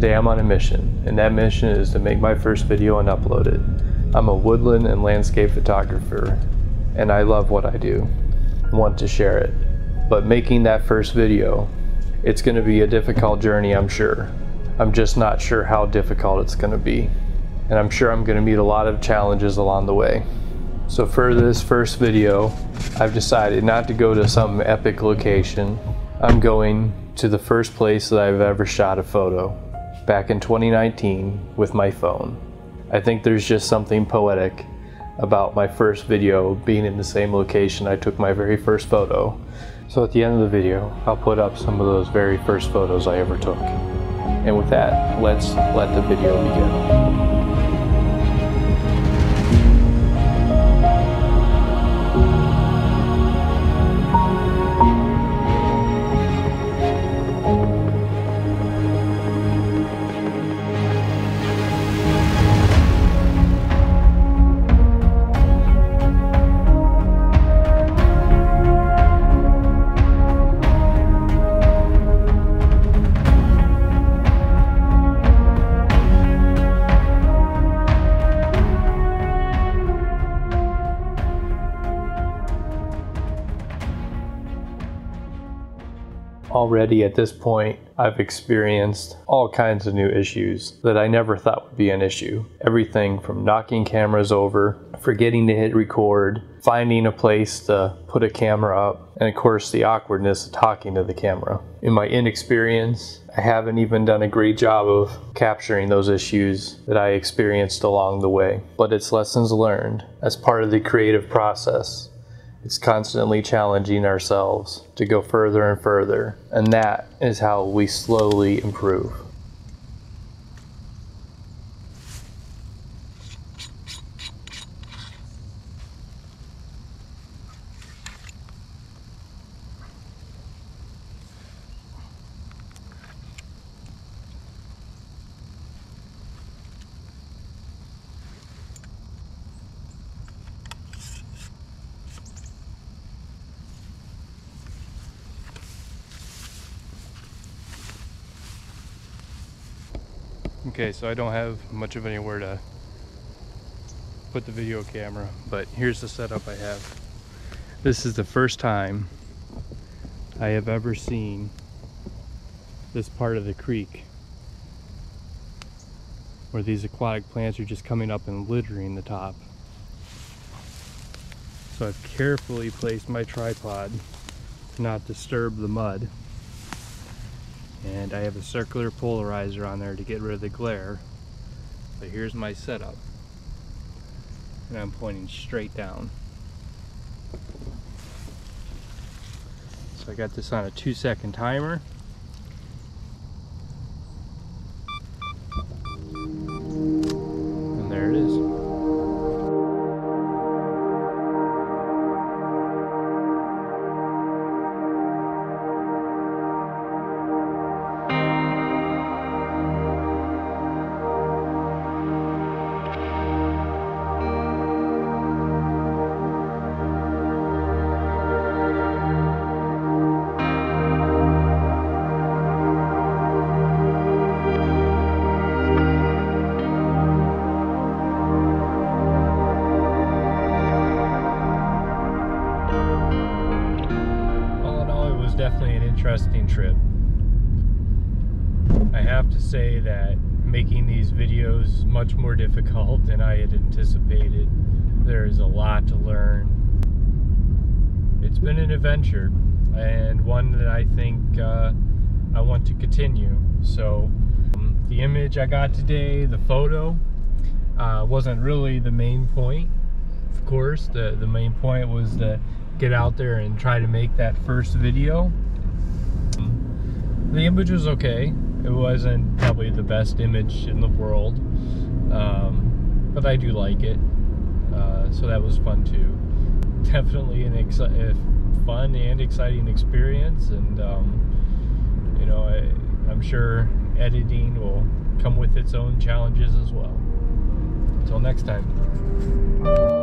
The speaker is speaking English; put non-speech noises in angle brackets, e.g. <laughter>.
Today I'm on a mission, and that mission is to make my first video and upload it. I'm a woodland and landscape photographer, and I love what I do and want to share it. But making that first video, it's going to be a difficult journey, I'm sure. I'm just not sure how difficult it's going to be. And I'm sure I'm going to meet a lot of challenges along the way. So for this first video, I've decided not to go to some epic location. I'm going to the first place that I've ever shot a photo, back in 2019 with my phone. I think there's just something poetic about my first video being in the same location I took my very first photo. So at the end of the video, I'll put up some of those very first photos I ever took. And with that, let's let the video begin. Already at this point, I've experienced all kinds of new issues that I never thought would be an issue. Everything from knocking cameras over, forgetting to hit record, finding a place to put a camera up, and of course the awkwardness of talking to the camera. In my inexperience, I haven't even done a great job of capturing those issues that I experienced along the way. But it's lessons learned as part of the creative process it's constantly challenging ourselves to go further and further, and that is how we slowly improve. Okay, so I don't have much of anywhere to put the video camera, but here's the setup I have. This is the first time I have ever seen this part of the creek where these aquatic plants are just coming up and littering the top. So I've carefully placed my tripod to not disturb the mud and I have a circular polarizer on there to get rid of the glare. But here's my setup. And I'm pointing straight down. So I got this on a two second timer interesting trip. I have to say that making these videos much more difficult than I had anticipated. There is a lot to learn. It's been an adventure and one that I think uh, I want to continue. So um, the image I got today, the photo, uh, wasn't really the main point. Of course, the, the main point was to get out there and try to make that first video the image was okay. It wasn't probably the best image in the world, um, but I do like it. Uh, so that was fun too. <laughs> Definitely an exci- fun and exciting experience, and um, you know, I, I'm sure editing will come with its own challenges as well. Until next time.